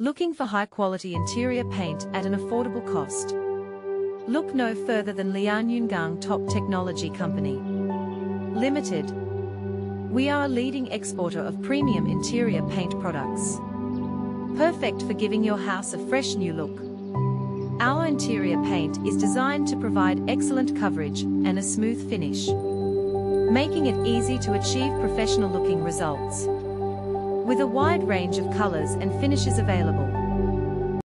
Looking for high-quality interior paint at an affordable cost? Look no further than Lianyungang Top Technology Company. Limited. We are a leading exporter of premium interior paint products. Perfect for giving your house a fresh new look. Our interior paint is designed to provide excellent coverage and a smooth finish, making it easy to achieve professional looking results with a wide range of colors and finishes available.